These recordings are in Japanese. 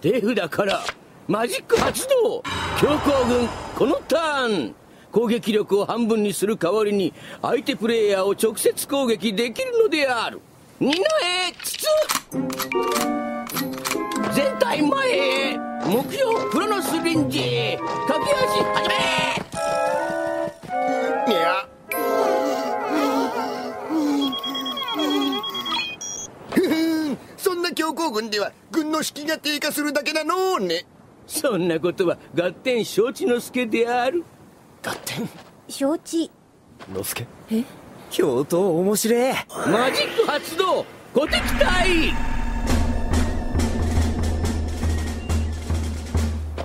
手札からマジック発動。強行軍このターン。攻撃力を半分にする代わりに相手プレイヤーを直接攻撃できるのである。二のへ筒。全体前へ。目標プロノスリン強行軍では軍の士気が低下するだけなのね。そんなことは合点承知の助である。合点？承知。のすけえ？京都面白えマジック発動小敵隊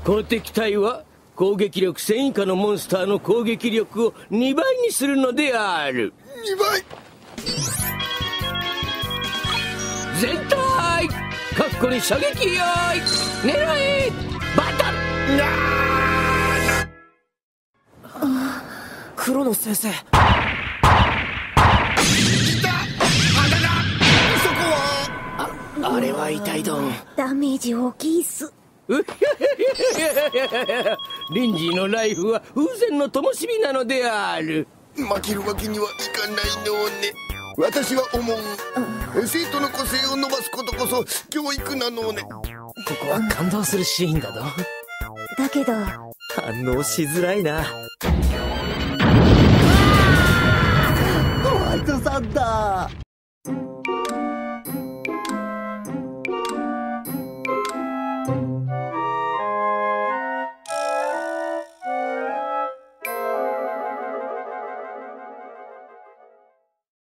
小敵隊は攻撃力1000以下のモンスターの攻撃力を2倍にするのである。2倍。全体カッコに射撃用意狙えバトルな黒野先生。あだ名そこはあれは痛いどん。ダメージ大きいっす。リンジーのライフは風前の灯火なのである。負けるわけにはいかないのね私は思う。生徒の個性を伸ばすことこそ教育なのね。ここは感動するシーンだどだけど。反応しづらいな。ホワイトさんだ